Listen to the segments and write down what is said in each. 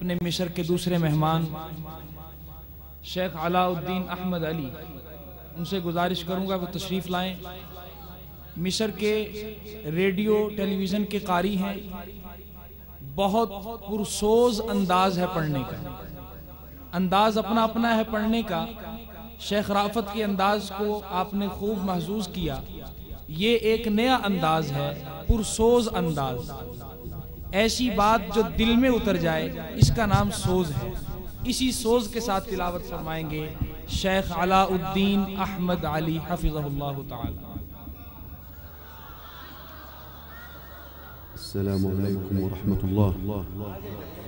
اپنے مصر کے دوسرے مہمان، شیخ علاء الدین احمد علی۔ ان سے گزارش کروں گا وہ تشریف لائیں۔ مصر کے ریڈیو ٹیلی ویژن کے قاری ہیں۔ بہت پرسوز انداز ہے پڑھنے کا۔ انداز اپنا اپنا ہے پڑھنے کا۔ شیخ رافت کے انداز کو آپ نے خوب محظوظ کیا۔ یہ ایک نیا انداز ہے، پرسوز انداز۔ ایسی بات جو دل میں اتر جائے، اس کا نام سوز ہے۔ اسی سوز کے ساتھ تلاوت فرمائیں گے شیخ علاء الدین احمد علی حفظ اللہ تعالی۔ السلام علیکم ورحمت اللہ۔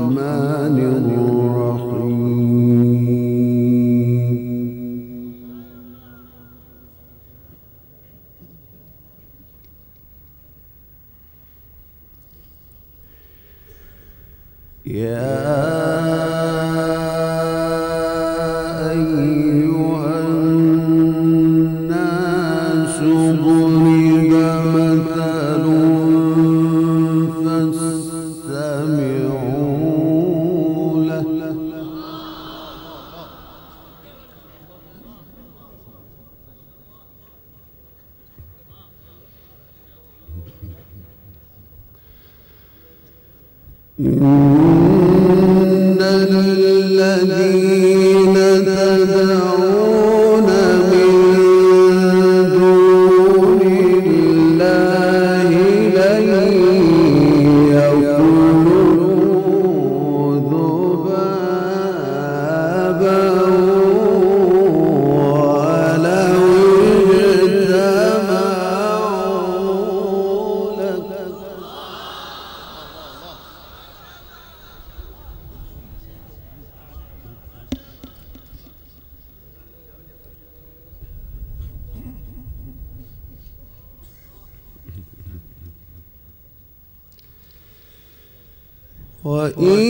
الرحمن الرحيم. يا أيها الناس ضرب وإن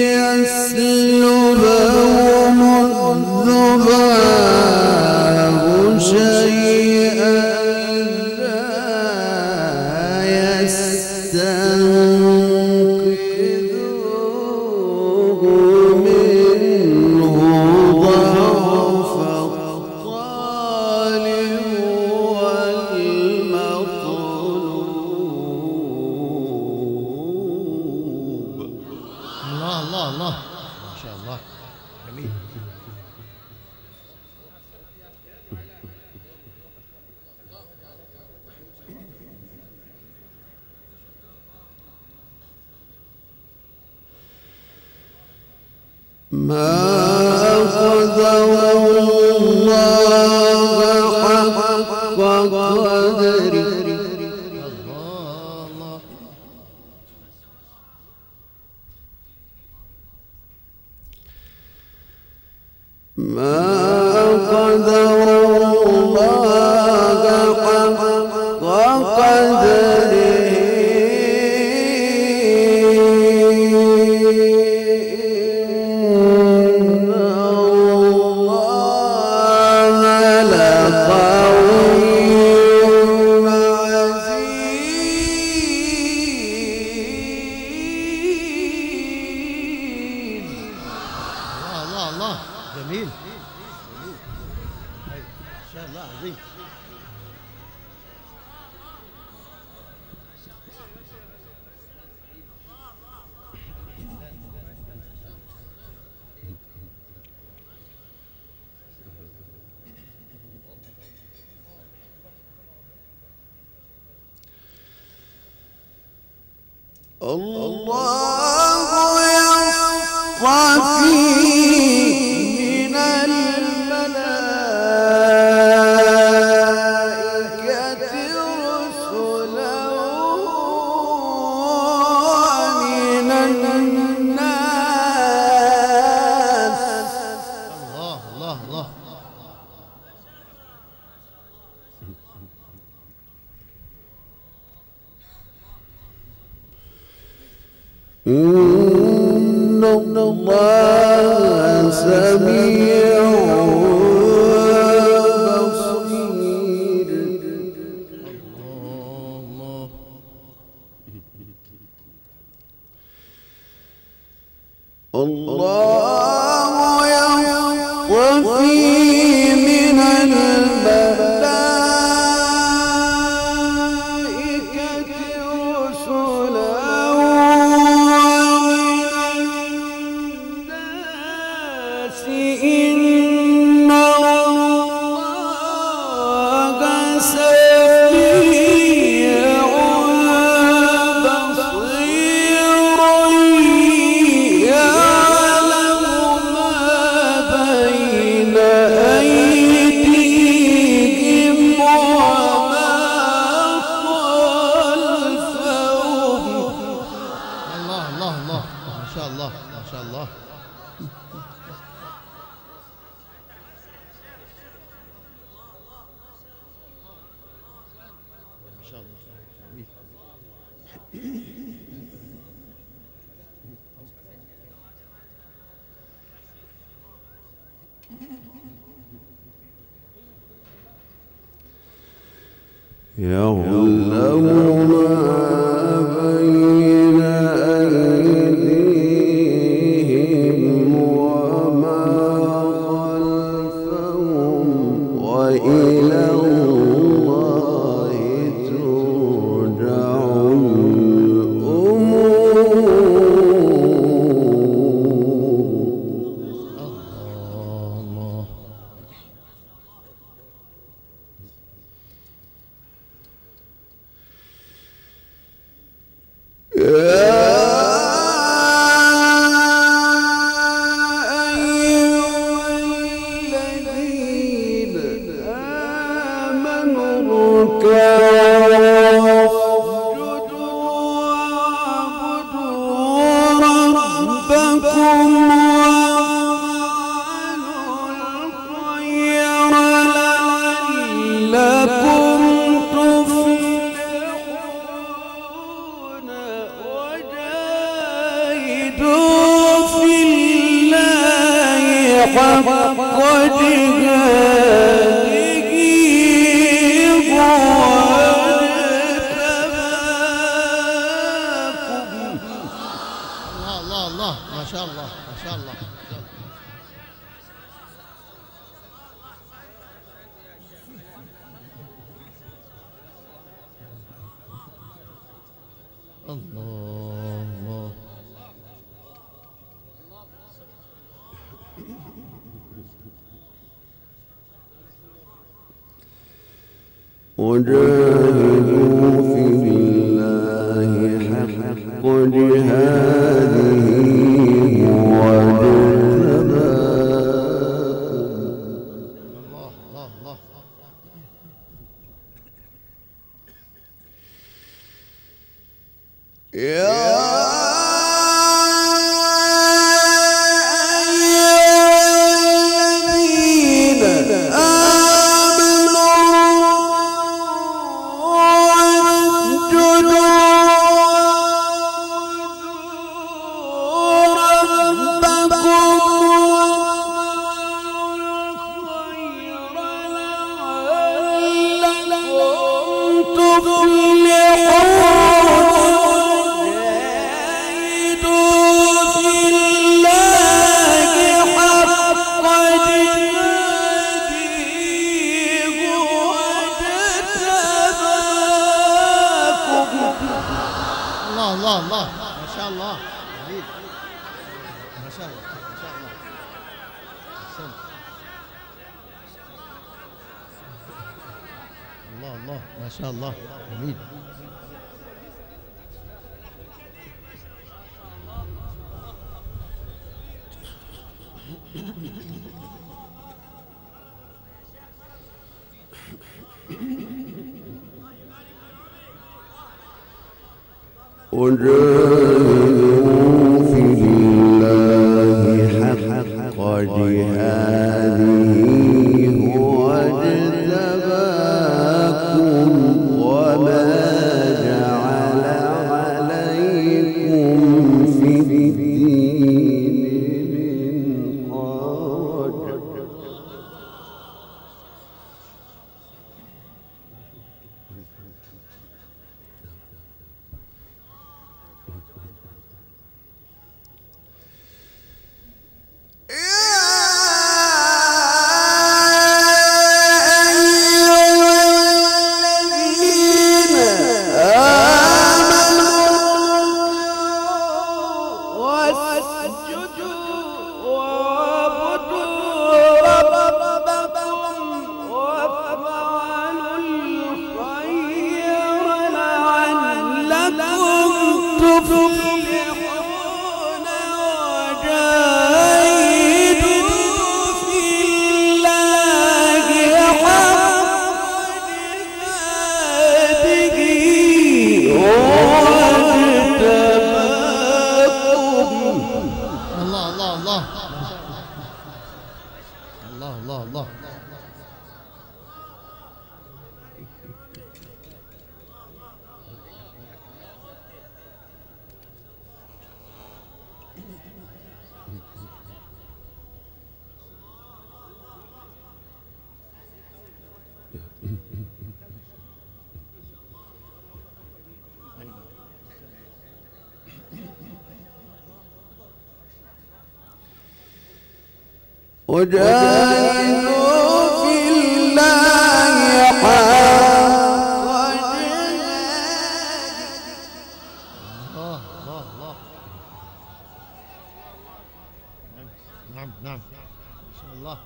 يسلبهم ما الله جميل جميل. ما شاء الله عظيم الله إن الله سميع يغلبون فقد Under Allah Allah. Maşallah. Halil. Maşallah. Maşallah. Sen. Allah Allah. Maşallah. Amin. Thank you. ஒன்று وجاهدوا في الله الله الله. نعم نعم نعم. ما شاء الله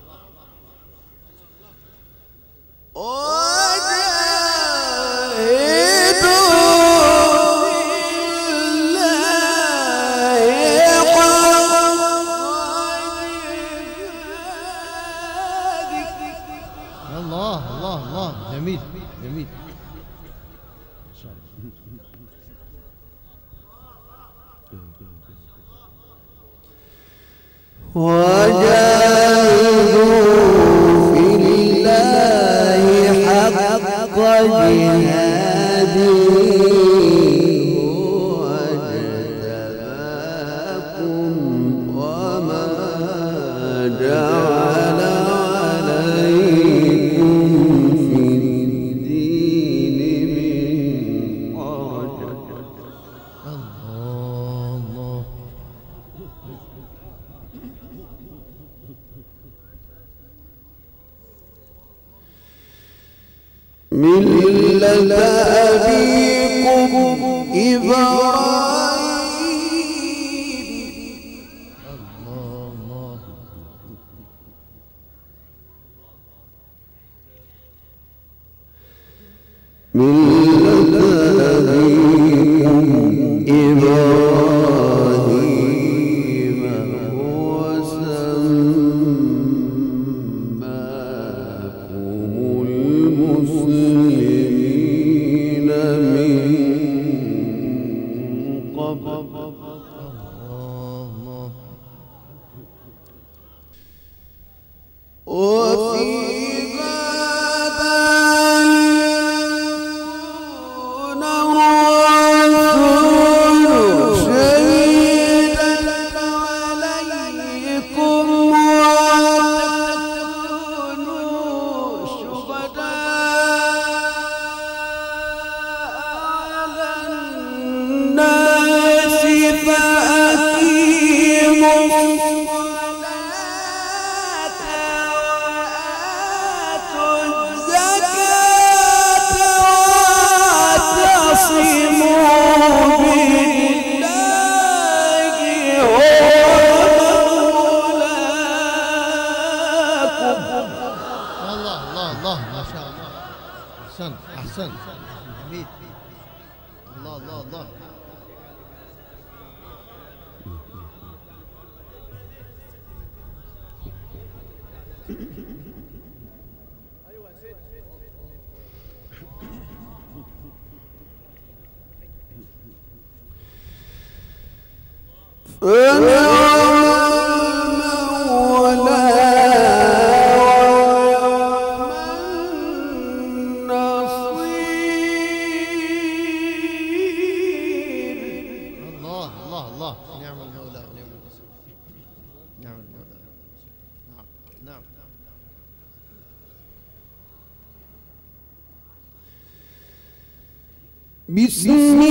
Love. maşallah maşallah. Ahsen ahsen. Hamid. Allah Allah Allah. Ömer! see.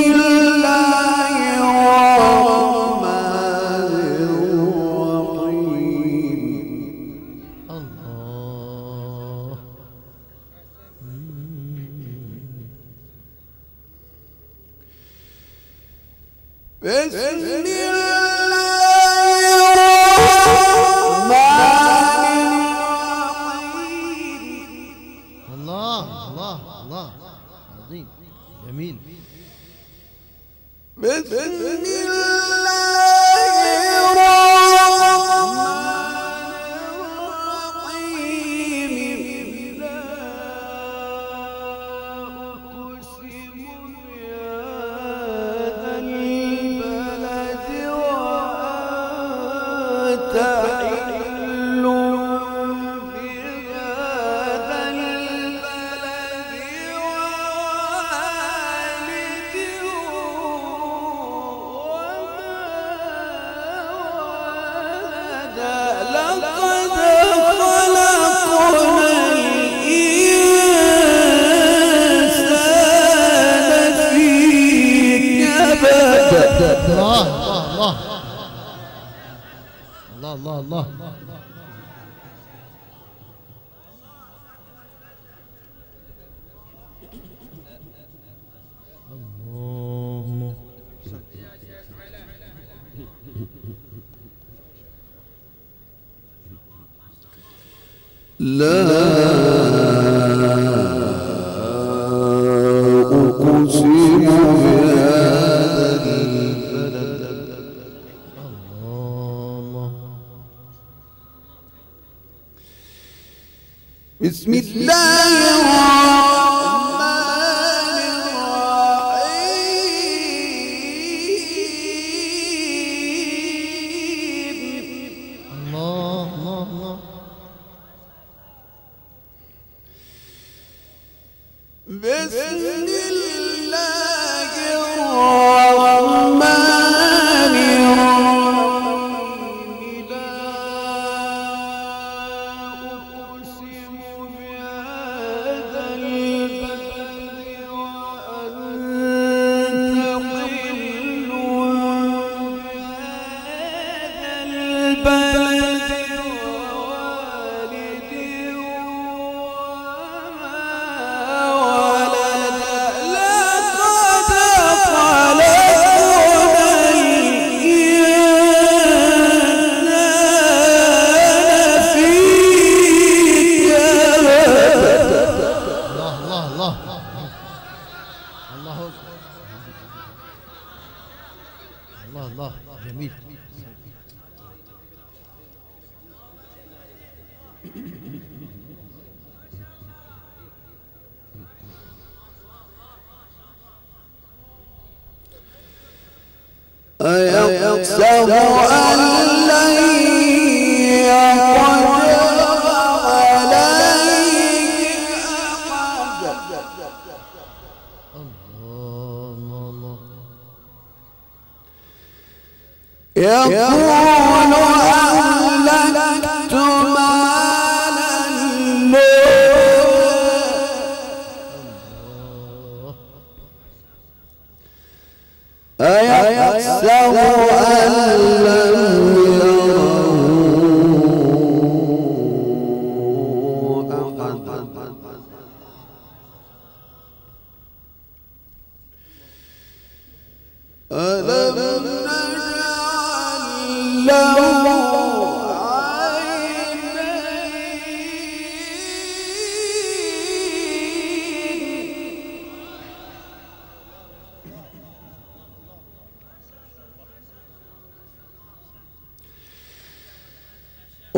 يقول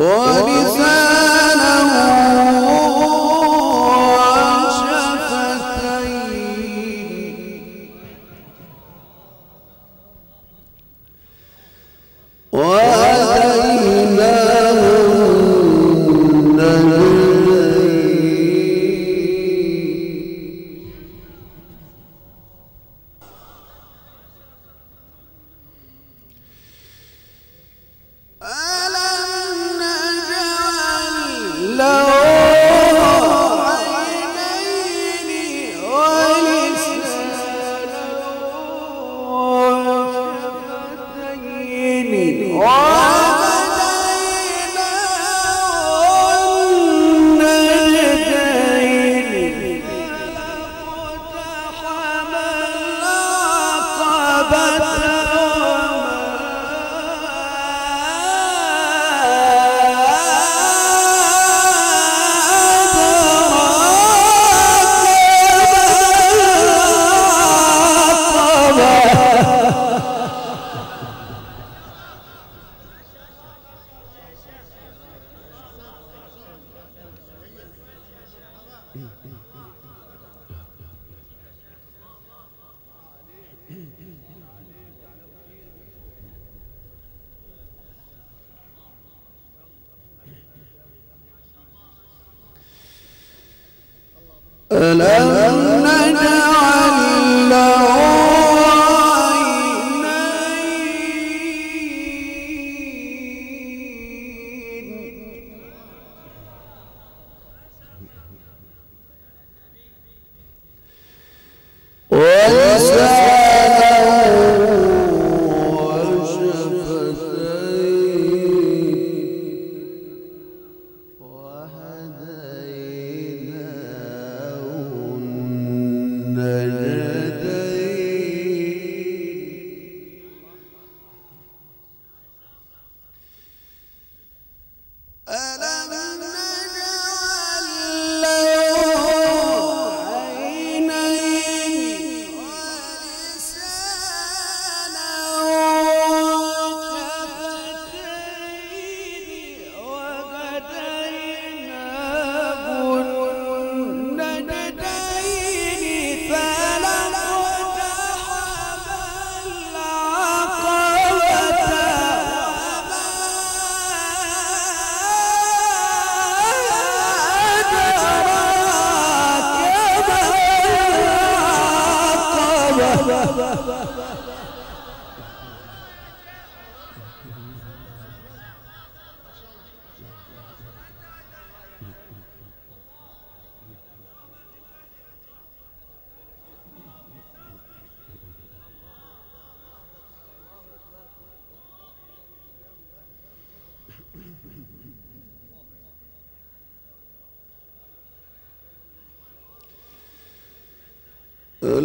Ô,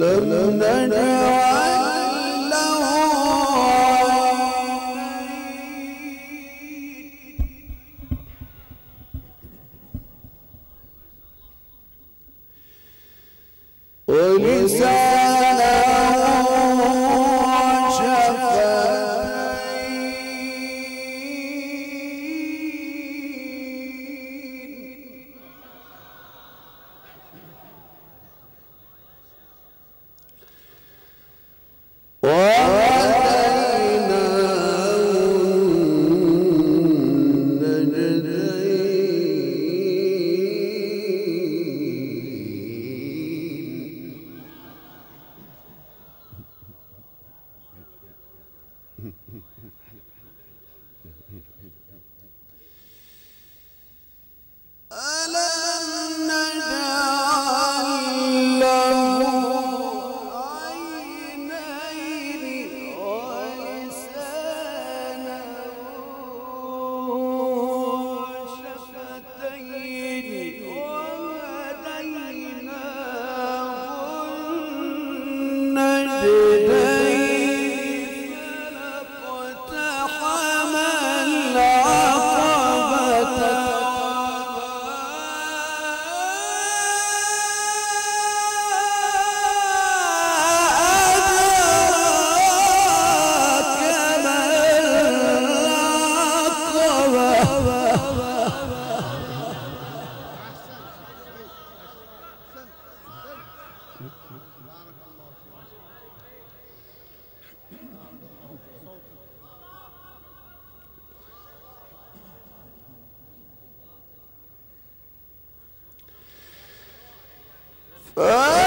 Ölümden Ah!